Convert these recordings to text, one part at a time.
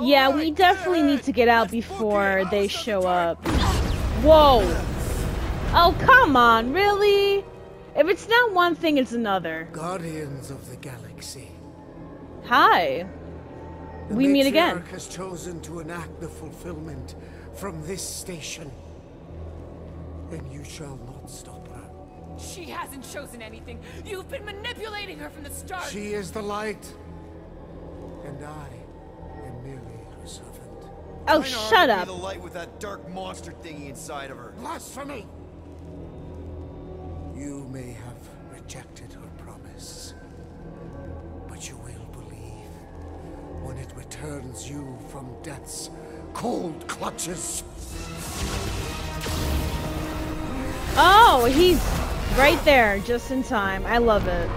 Yeah, we definitely need to get out before they show up. Whoa! Oh, come on, really? If it's not one thing, it's another. Guardians of the Galaxy. Hi. The We meet again. matriarch has chosen to enact the fulfillment from this station. And you shall not stop her. She hasn't chosen anything. You've been manipulating her from the start. She is the light. And I am merely her servant. Oh, Why not shut be up. the light with that dark monster thingy inside of her. Blasphemy! You may have rejected her promise. But you will believe when it returns you from death's cold clutches. Oh, he's right there, just in time. I love it.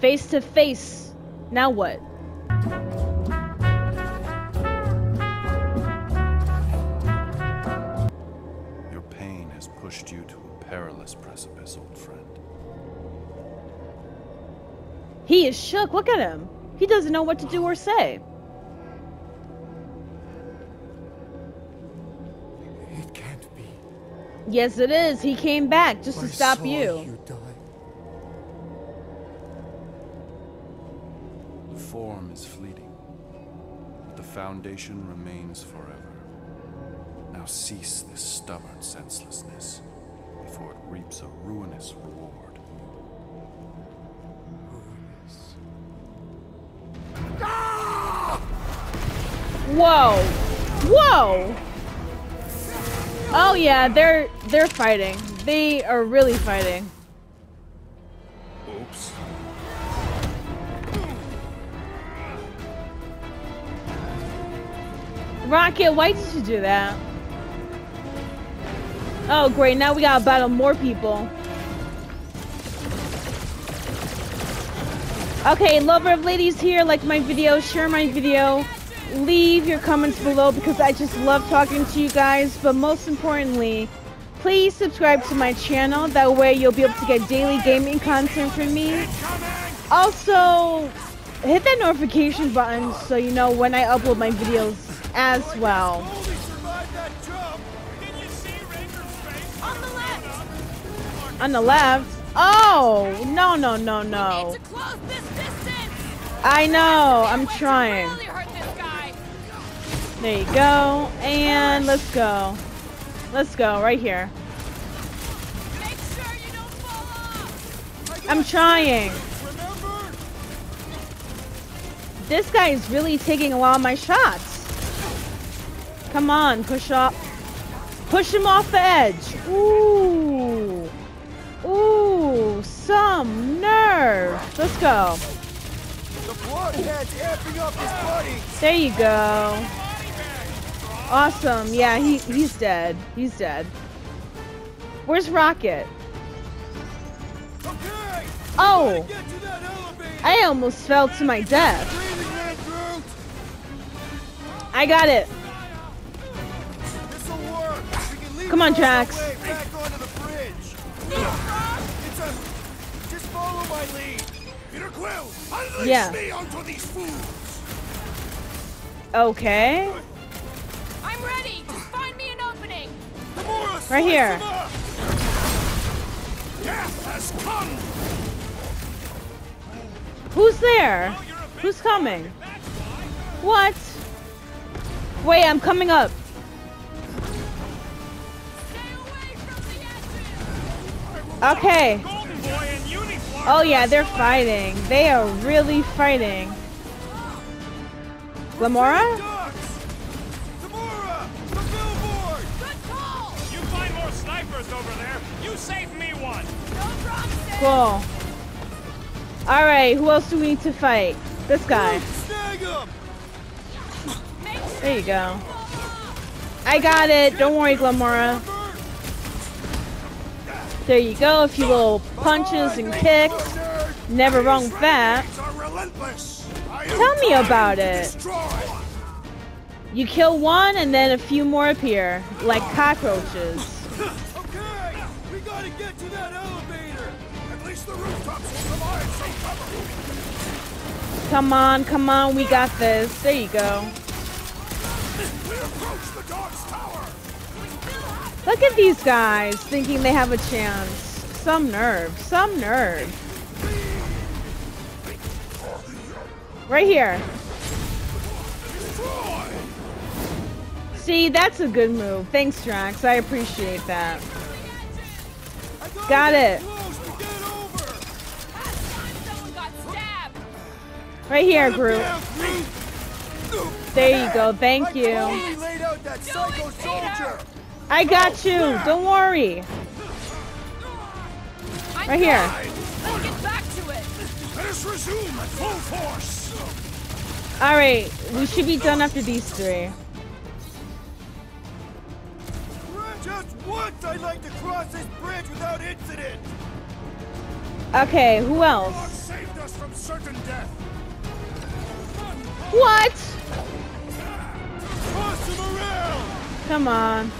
Face to face. Now what? Pushed you to a perilous precipice, old friend. He is shook. Look at him. He doesn't know what to do or say. It can't be. Yes, it is. He came back just to stop saw you. you die. The form is fleeting, but the foundation remains forever. Now cease this stubborn senselessness before it reaps a ruinous reward. Whoa! Whoa! Oh yeah, they're they're fighting. They are really fighting. Oops. Rocket, why did you do that? Oh great, now we gotta battle more people. Okay, lover of ladies here, like my video, share my video, leave your comments below because I just love talking to you guys, but most importantly, please subscribe to my channel, that way you'll be able to get daily gaming content from me. Also, hit that notification button so you know when I upload my videos as well. On the left. Oh, no, no, no, Need no. to close this distance. I know, I'm trying. Really hurt this guy. There you go. And let's go. Let's go, right here. Make sure you don't fall off. I'm trying. This guy is really taking a lot of my shots. Come on, push up. Push him off the edge. Ooh. Ooh, some nerve. Let's go. The amping up his buddy! There you go. Awesome. Yeah, he he's dead. He's dead. Where's Rocket? Okay! Oh, Get to that elevator! I almost fell to my death. Breathing man Groot! I got it. This'll work! We can leave Come on, it my lead! Peter Quill! Unleash Yeah. me onto these fools! Okay. I'm ready. Just find me an opening. Gamora, Right here. Death has come! Who's there? Who's coming? What? Wait, I'm coming up. Stay away from the edges. Okay. Oh yeah, they're fighting. They are really fighting. One. Cool. Alright, who else do we need to fight? This guy. There you go. I got it. Don't worry, Gamora. There you go. A few little punches and kicks. Never wrong with that. Tell me about it. You kill one and then a few more appear. Like cockroaches. Okay, we gotta get to that elevator. At least the rooftops will. Come on, come on, we got this. There you go. Look at these guys thinking they have a chance. Some nerve, some nerve. Right here. See, that's a good move. Thanks, Drax. I appreciate that. Got it. Right here, Groot. There you go. Thank you. Totally laid out that psycho it, Peter! soldier! I got you. Don't worry. I'm Right here. Let's get back to it. Let us resume at full force! All right, we should be done after these three. Just once I'd like to cross this bridge without incident! Okay, who else? saved us from certain death! What? Toss him around! Come on.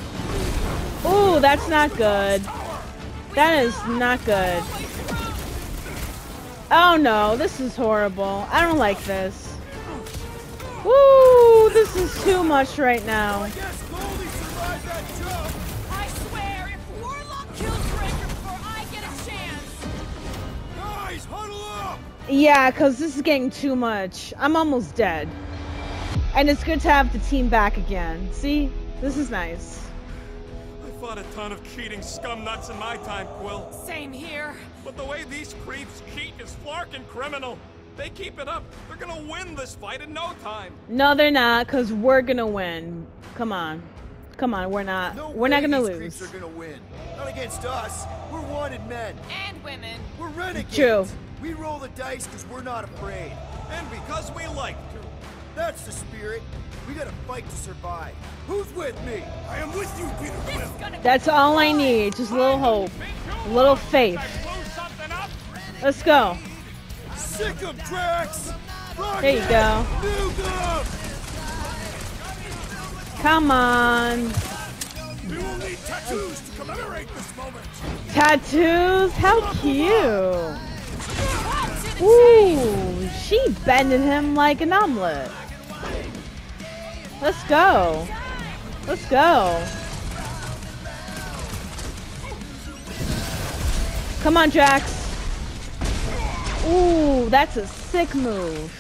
Ooh, that's not good. That is not good. Oh no, this is horrible. I don't like this. Woo, this is too much right now. I guess Goldie survived that jump! I swear, if Warlock kills Raker before I get a chance, Guys, huddle up! Yeah, because this is getting too much. I'm almost dead. And it's good to have the team back again. See? This is nice. I fought a ton of cheating scum nuts in my time, Quill. same here. But the way these creeps cheat is flarkin' criminal. They keep it up. They're gonna win this fight in no time. No, they're not, because we're gonna win. Come on. Come on, we're not. No we're not gonna these lose. creeps are gonna win. Not against us. We're wanted men. And women. We're renegades. True. We roll the dice because we're not afraid. And because we like to. That's the spirit. We gotta fight to survive. Who's with me? I am with you, Peter Quill. That's all I need. Just a little hope. A little faith. Blew something up. Let's go. Sick of Drax. There you go. Come on. We will need tattoos to commemorate this moment. Tattoos? How cute. Ooh, she bended him like an omelet. Let's go. Let's go. Come on, Jax. Ooh, that's a sick move.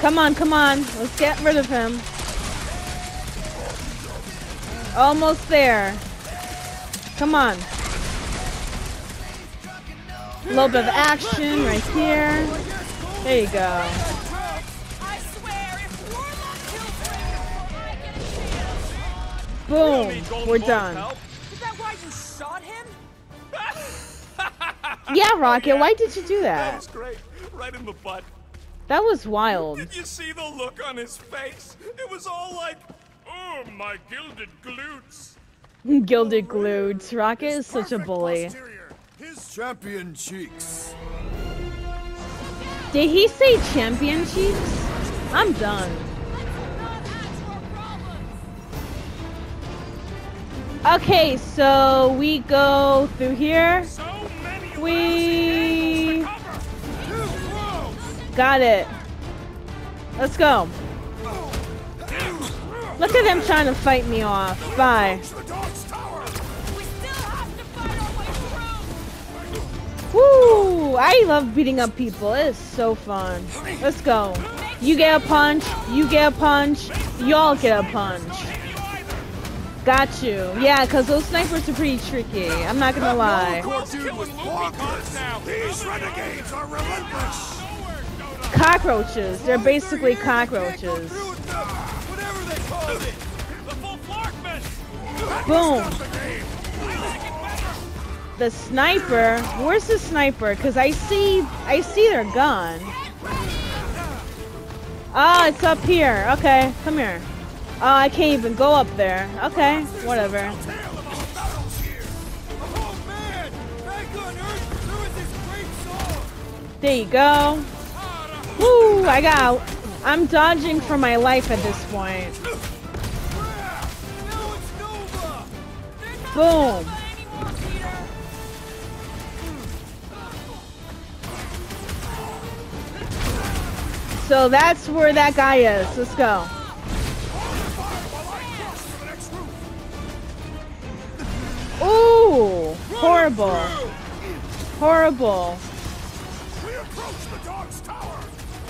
Come on, come on. Let's get rid of him. Almost there. Come on. A little bit of action right here. There you go. A chance, Boom. We're done. is that why you shot him? Yeah, Rocket, why did you do That that? was great. Right in the butt. That was wild. Did you see the look on his face? It was all like, oh, my gilded glutes. Gilded oh, glutes. Rocket is such a bully. posterior. His champion cheeks. Did he say champion cheeks? I'm done. Okay, so we go through here. So We got it. Let's go. Look at them trying to fight me off. Bye. Woo! I love beating up people. It is so fun. Let's go. You get a punch. You get a punch. Y'all get a punch. Got you. Yeah, because those snipers are pretty tricky. I'm not gonna lie. Core dude killing was Luffy cards bonkers. now. These renegades are relentless. Cockroaches. They're basically they're here, you can't go cockroaches. through with them. Whatever they called it. The. Boom. The sniper. Where's the sniper? Because I see, I see their gun. Ah, it's up here. Okay, come here. Oh, I can't even go up there. Okay, whatever. There you go. Woo! I got. I'm dodging for my life at this point. Boom. So that's where that guy is. Let's go. Ooh, horrible, horrible. We approach the dog's tower.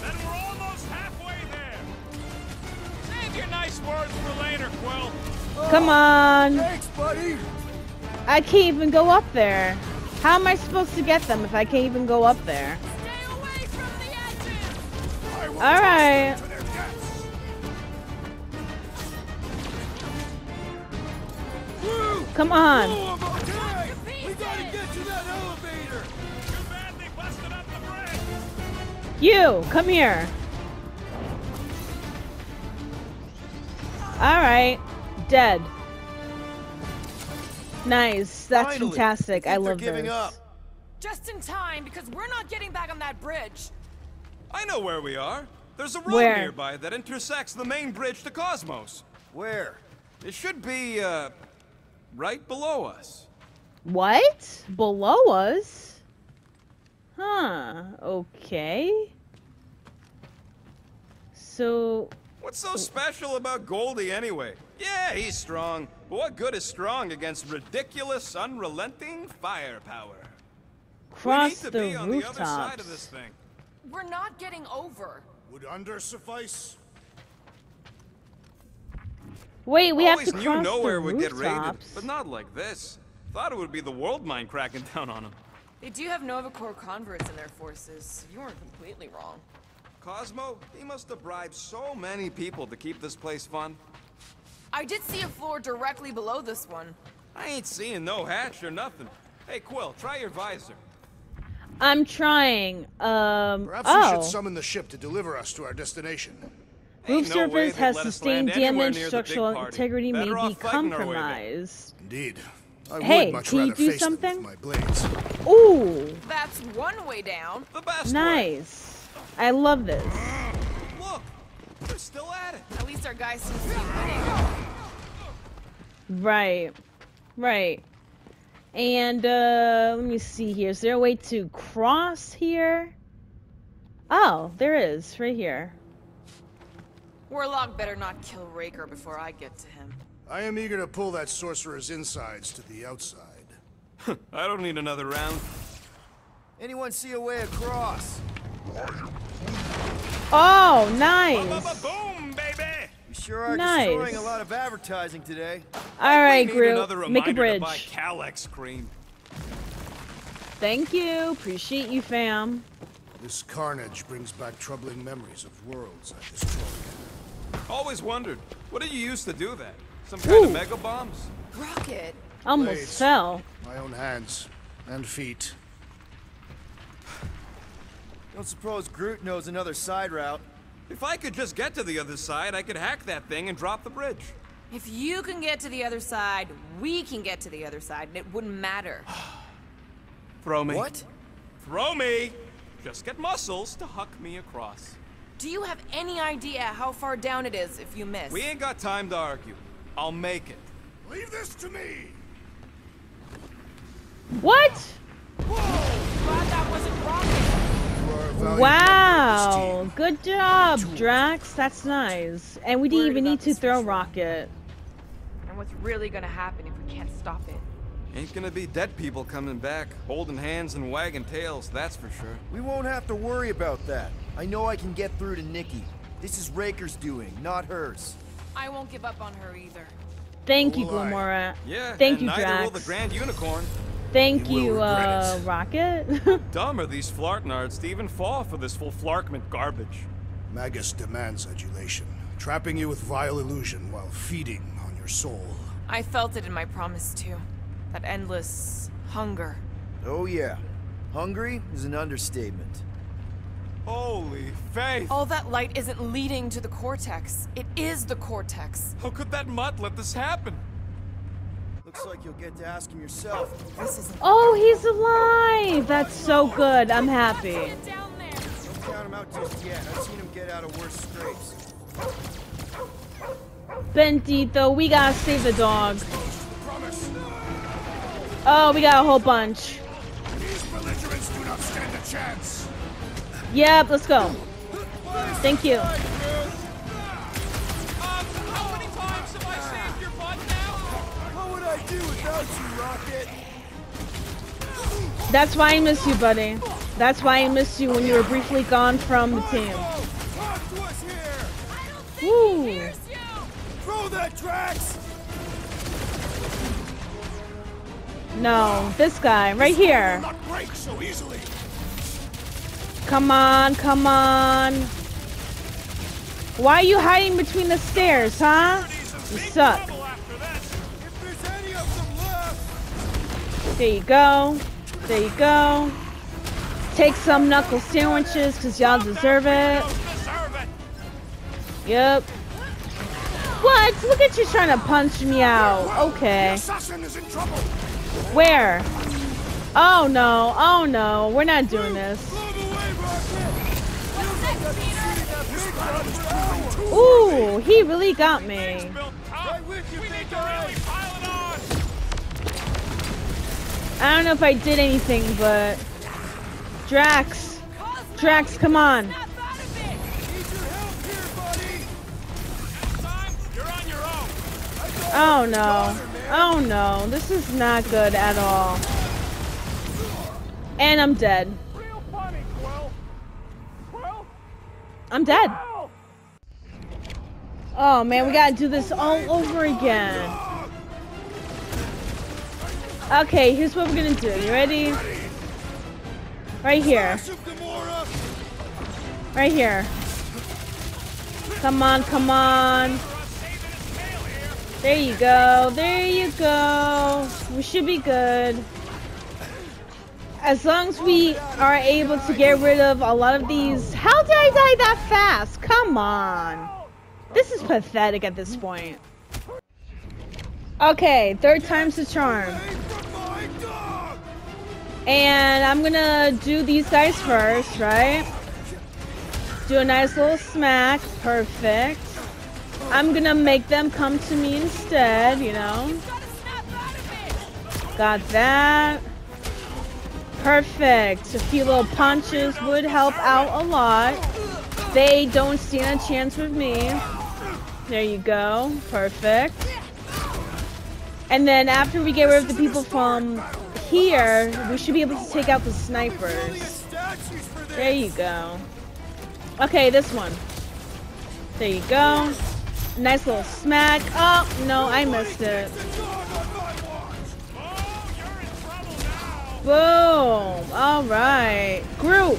Then we're almost halfway there. Save your nice words for later, Quill. Come on. Thanks, buddy. I can't even go up there. How am I supposed to get them if I can't even go up there? Stay away from the edges! The on. You, come here. All right, dead. Nice. That's Finally. fantastic. I I, love giving this. up. Just in time, because we're not getting back on that bridge. I know where we are. There's a road Where? nearby that intersects the main bridge to Cosmos. Where? It should be, uh, right below us. What? Below us? Huh. Okay. So, What's so special about Goldie anyway? Yeah, he's strong. But what good is strong against ridiculous, unrelenting firepower? we cross need to the be on the other side of this thing. We're not getting over. Would under suffice? Wait, we have Always to knew Knowhere the would get raided, but not like this. Thought it would be the Worldmind cracking down on them. They do have Nova Corps converts in their forces. You weren't completely wrong. Cosmo, he must have bribed so many people to keep this place fun. I did see a floor directly below this one. I ain't seeing no hatch or nothing. Hey, Quill, try your visor. I'm trying. Um. Perhaps we oh. should summon the ship to deliver us to our destination. Roof Ain't no surface has sustained damage. near Structural party. integrity may be off fighting our way there. compromised. Indeed. I Hey, would much can you do something? my blades. Ooh, That's one way down. The best way. nice. I love this. Look, they're still at it. At least our guy seems to be winning. Right, right. And uh, let me see here. Is there a way to cross here? Oh, there is, right here. Warlock better not kill Raker before I get to him. I am eager to pull that sorcerer's insides to the outside. I don't need another round. Anyone see a way across? Oh, Ba nice. boom, baby. We sure are Nice. destroying a lot of advertising today. All right, we need another Groot. Make a reminder to bridge. buy Calex cream. Thank you. Appreciate you, fam. This carnage brings back troubling memories of worlds I destroyed. Always wondered, what did you use to do that? Some kind of mega bombs? Rocket! Almost Blades. fell. My own hands and feet. Don't suppose Groot knows another side route. If I could just get to the other side, I could hack that thing and drop the bridge. If you can get to the other side, we can get to the other side, and it wouldn't matter. Throw me. What? Throw me! Just get muscles to huck me across. Do you have any idea how far down it is if you miss? We ain't got time to argue. I'll make it. Leave this to me! What? Glad that wasn't rocket. You are a valuable Wow. member of this Good job, Drax. That's nice. And we didn't even need to throw visual. rocket. And what's really gonna happen if we can't stop it? Ain't gonna be dead people coming back, holding hands and wagging tails, that's for sure. We won't have to worry about that. I know I can get through to Nikki. This is Raker's doing, not hers. I won't give up on her either. Thank you, Will Gamora. Yeah, Thank and you, neither will the Grand Unicorn. Thank You you, uh. Rocket. Dumb are these flartnards to even fall for this full flarkment garbage. Magus demands adulation, trapping you with vile illusion while feeding on your soul. I felt it in my promise too. That endless hunger. Oh yeah. Hungry is an understatement. Holy faith! All that light isn't leading to the cortex. It is the cortex. How could that mutt let this happen? Looks like you'll get to ask him yourself. This isn't oh, he's alive. That's so good. I'm happy. down there. Don't count him out just yet. I've seen him get out of worse scrapes. Bendito, we gotta save the dog. Oh, we got a whole bunch. These belligerents do not stand a chance! Yep, let's go. Thank you. That's why I miss you, buddy. That's why I miss you when you were briefly gone from the team. Woo! Throw that! No, this guy right here. Come on, come on. Why are you hiding between the stairs, huh? You suck. There you go. There you go. Take some knuckle sandwiches because y'all deserve it. Yep. What? Look at you trying to punch me out. Okay. Where? Oh no. Oh no. We're not doing this. Ooh, he really got me. I don't know if I did anything, but Drax, Drax, come on. Oh no. Oh no. This is not good at all. And I'm dead. I'm dead. Oh man, we gotta do this all over again. Okay, here's what we're gonna do. You ready? Right here. Right here. Come on, come on. There you go. There you go. We should be good. As long as we are able to get rid of a lot of these. How did I die that fast? Come on. This is pathetic at this point. Okay, third time's the charm. And I'm gonna do these guys first, right? Do a nice little smack. Perfect. I'm gonna make them come to me instead, you know? Got that. Perfect. A few little punches would help out a lot. They don't stand a chance with me. There you go. Perfect. And then after we get rid of the people from here, we should be able to take out the snipers. There you go. Okay, this one. There you go. Nice little smack. Oh, no, I missed it. Boom. All right. Group. Groot!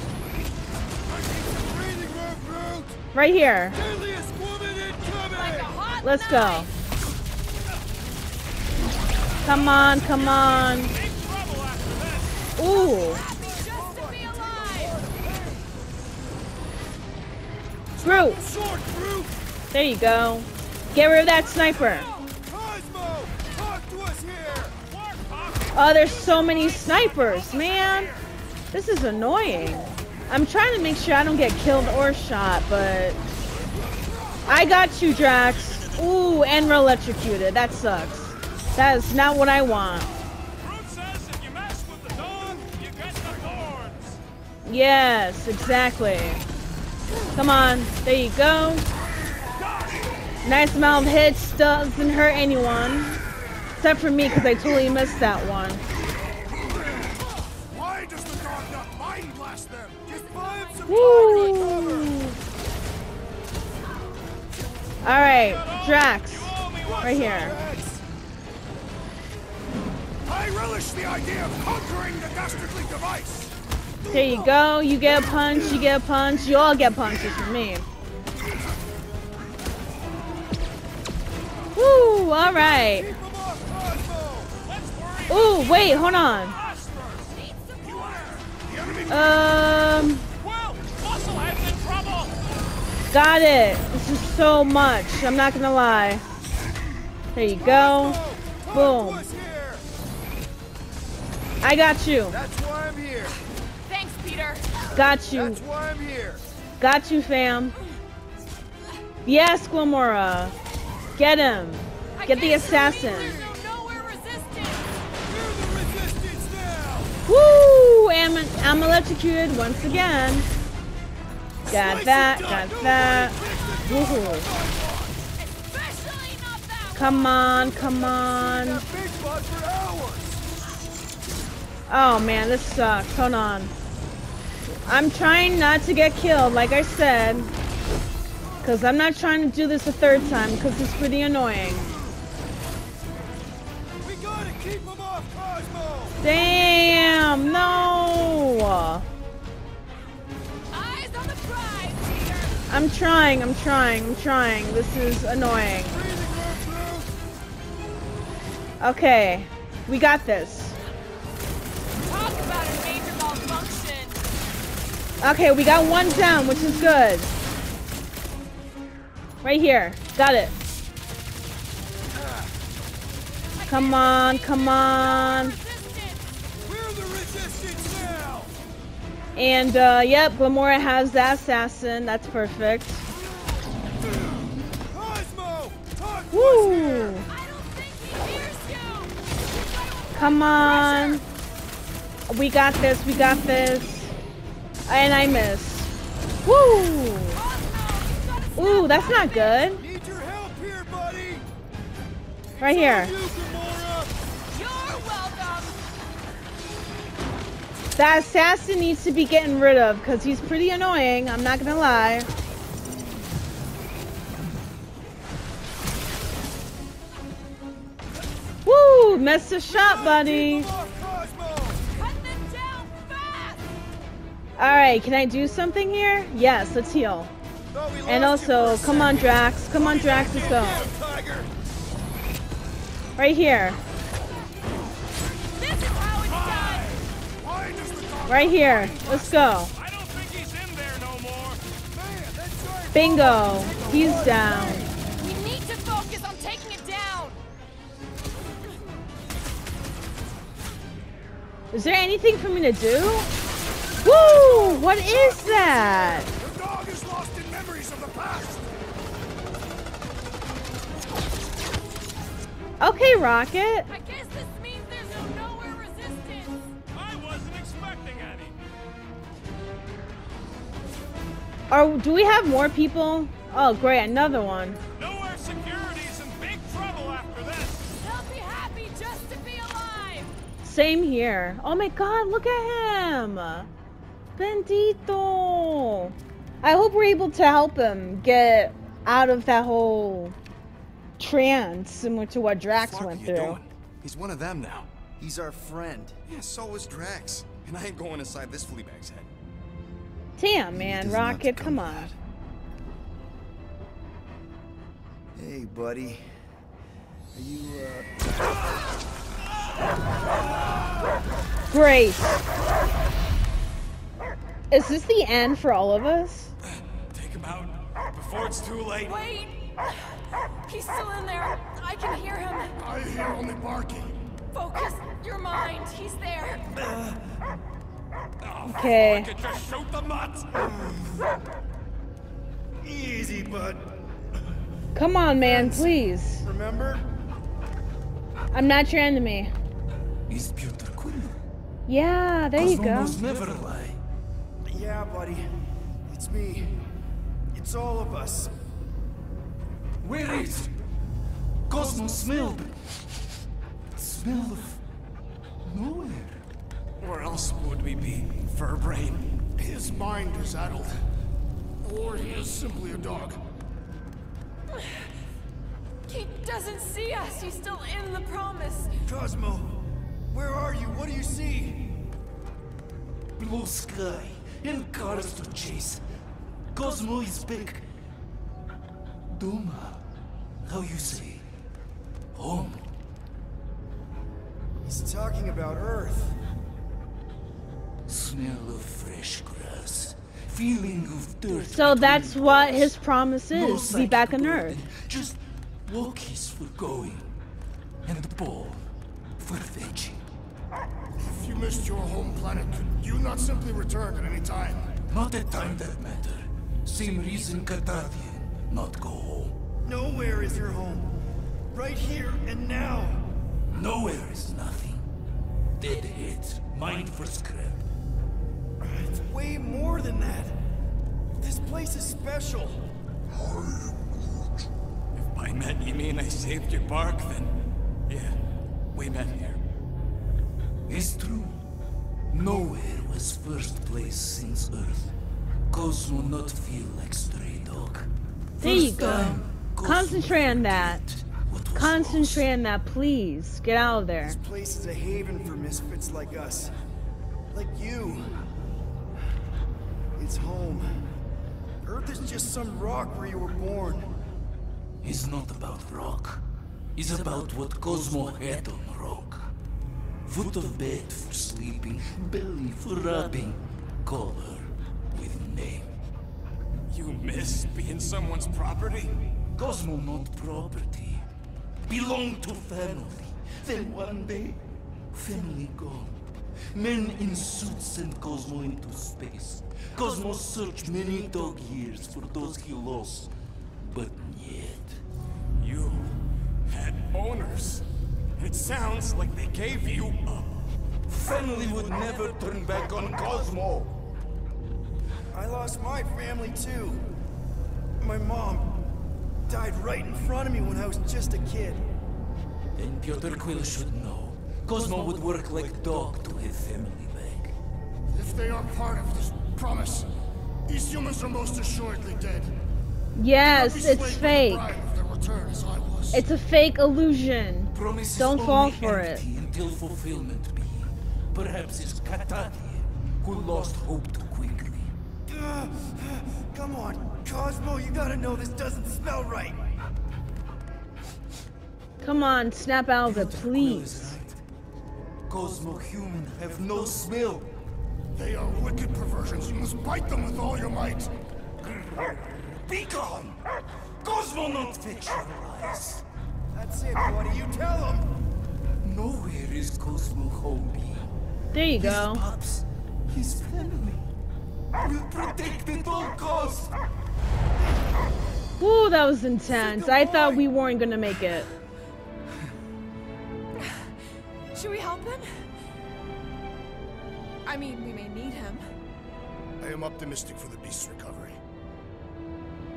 Right here. Let's go. Come on, come on. Ooh. Groot! There you go. Get rid of that sniper. Oh, there's so many snipers, man. This is annoying. I'm trying to make sure I don't get killed or shot, but I got you, Drax. Ooh, and we're electrocuted. That sucks. That is not what I want. Groot says if you mess with the dog, you get the thorns. Yes, exactly. Come on, there you go. Nice amount of hits, doesn't hurt anyone. Except for me, because I totally missed that one. Why does the dog not mind blast them? Just find some Woo! Alright, Drax. Right here. I relish the idea of conquering the dastardly device! There you go. You get a punch, you get a punch, you all get punches from me. Woo, alright. Keep 'em off, Cosmo! Let's worry Ooh, wait, hold on. Um, got it. This is so much. I'm not gonna lie. There you go. Boom. to us here! I got you. That's why I'm here! Thanks, Peter. Got you. That's why I'm here! Got you, fam. Yes, Gamora. Get him. Get the assassin. believe there's no Knowhere resistance. We're the resistance now! Woo! And I'm electrocuted once again. Got that, got that. Woohoo. Especially not that one. Come on, come on. That big spot for hours. Oh man, this sucks. Hold on. I'm trying not to get killed, like I said. Because I'm not trying to do this a third time, because it's pretty annoying. We gotta keep him off Cosmo. Damn, no! I'm trying, I'm trying, I'm trying. This is annoying. Breathing room through. Okay, we got this. Talk about a major malfunction. Okay, we got one down, which is good. Right here. Got it. Come on, come on. And, uh, yep, Gamora has that assassin. That's perfect. Woo! Come on. We got this, we got this. And I missed. Woo! Ooh, that's not good. Right here. That assassin needs to be getting rid of because he's pretty annoying. I'm not gonna lie. Woo! Messed a shot, buddy. Keep him off Cosmo. Cut them down fast. All right, can I do something here? Yes, let's heal. And also, come on. Drax. Come on, Drax. Let's go. Right here. Right here. Let's go. I don't think he's in there no more. Man, that's right. Bingo. He's down. We need to focus on taking it down. Is there anything for me to do? Woo! What is that? The dog is lost in memories of the past. Okay, Rocket. Or do we have more people? Oh, great, another one. Knowhere security's in big trouble after this. They'll be happy just to be alive. Same here. Oh my god, look at him! Bendito! I hope we're able to help him get out of that whole trance, similar to what Drax Fuck went you through. doing? He's one of them now. He's our friend. Yeah, so is Drax. And I ain't going inside this flea bag's head. Damn, man, Rocket, come come on. that. Hey, buddy. Are you, uh... Great. Is this the end for all of us? Take him out before it's too late. Wait. He's still in there. I can hear him. I hear only barking. Focus your mind. He's there. Okay. Fuck it, just shoot the nuts. Easy, bud. Come on, man, please. Remember? I'm not your enemy. Is Peter Quill? Yeah, there you go. Never lie. Yeah, buddy. It's me. It's all of us. Where is Cosmos smelled? Smell of Knowhere. Where else would we be, Furbrain? His mind is addled. Or he is simply a dog. He doesn't see us. He's still in the promise. Cosmo, where are you? What do you see? Blue sky and cars to chase. Cosmo is back. Duma, how you say? Home. He's talking about Earth. Smell of fresh grass. Feeling of dirt. So that's what his promise is, to be back on Earth. Just walkies for going. And the ball for fetching. If you missed your home planet, could you not simply return at any time? Not a time that matter. Same reason Cardathian not go home. Knowhere is your home. Right here and now. Knowhere is nothing. Dead heads, mind for scrap. It's way more than that. This place is special. If by met you mean I saved your bark, then yeah, we met here. It's true. Knowhere was first place since Earth. Cosmo not feel like stray dog. There you go. time, Concentrate on that. forget what Concentrate on that, please. Get out of there. This place is a haven for misfits like us. Like you. It's home. Earth is just some rock where you were born. It's not about rock. It's about what Cosmo had on rock. Foot of bed for sleeping, belly for rubbing. Call her with name. You miss being someone's property? Cosmo not property. Belong to family. Then one day, family gone. Men in suits sent Cosmo into space. Cosmo searched many dog years for those he lost. But yet, You had owners. It sounds like they gave you up. family would never turn back on Cosmo. I lost my family too. My mom died right in front of me when I was just a kid. And Piotr Quill should know. Cosmo would work like dog to his family back. If they are part of this promise, these humans are most assuredly dead. Yes, it's swayed by the fake. bribe of their return as I was. It's a fake illusion. Promise is Don't fall for it. empty Until fulfillment be. Perhaps it's Katati who lost hope too quickly. Ugh. Come on, Cosmo, you gotta know this doesn't smell right. Come on, snap out of it, please. Is right. Cosmo human have no smell. They are wicked perversions. You must bite them with all your might. Be gone! Cosmo not fictionalized. That's it, buddy. You tell him. Knowhere is Cosmo home be. There you His go. pops, his family, will protect at all costs. Ooh, that was intense. I thought we weren't gonna make it. Should we help him? I mean, we may need him. I am optimistic for the beast's recovery.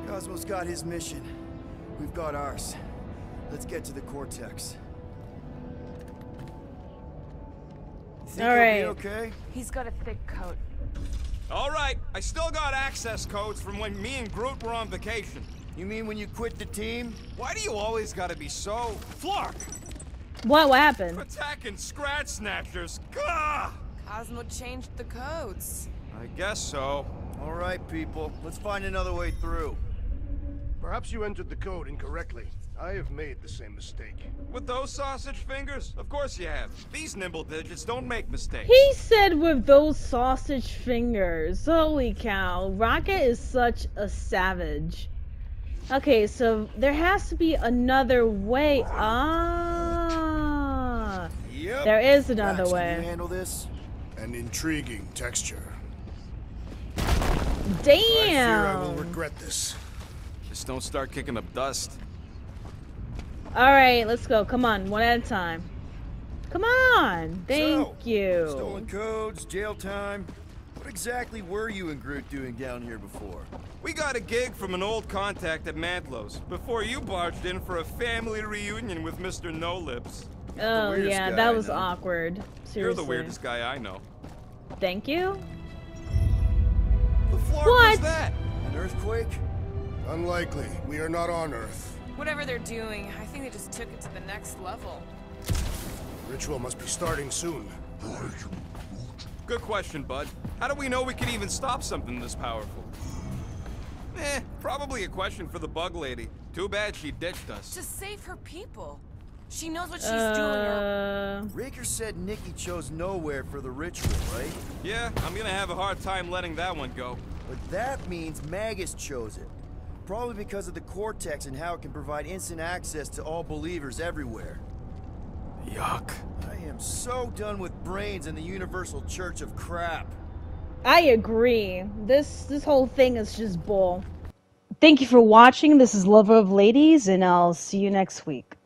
Cosmo's got his mission. We've got ours. Let's get to the Cortex. You think All he'll right. be okay? He's got a thick coat. All right, I still got access codes from when me and Groot were on vacation. You mean when you quit the team? Why do you always gotta be so... Flark! What? What happened? Attacking Scratch Snatchers! Gah! Cosmo changed the codes. I guess so. All right, people. Let's find another way through. Perhaps you entered the code incorrectly. I have made the same mistake. With those sausage fingers? Of course you have. These nimble digits don't make mistakes. He said with those sausage fingers. Holy cow. Rocket is such a savage. Okay, so there has to be another way. Ah. Yep. There is another Max, Can you handle this? An intriguing texture. Damn. I fear I will Damn. regret this. Just don't start kicking up dust. Alright, let's go. Come on, one at a time. Come on. Thank So, you. Stolen codes, jail time. What exactly were you and Groot doing down here before? We got a gig from an old contact at Madlow's before you barged in for a family reunion with Mr. No Lips. Oh yeah, that was awkward. Seriously. You're the weirdest guy I know. Thank you. The Flark What? was that? An earthquake? Unlikely. We are not on Earth. Whatever they're doing, I think they just took it to the next level. Ritual must be starting soon. Good question, bud. How do we know we can even stop something this powerful? Eh, probably a question for the bug lady. Too bad she ditched us. To save her people. She knows what she's doing. Or... Uh, Raker said Nikki chose Knowhere for the ritual, right? Yeah, I'm gonna have a hard time letting that one go. But that means Magus chose it. Probably because of the Cortex and how it can provide instant access to all believers everywhere. Yuck. I am so done with brains and the Universal Church of crap. I agree. This this whole thing is just bull. Thank you for watching. This is Lover of Ladies, and I'll see you next week.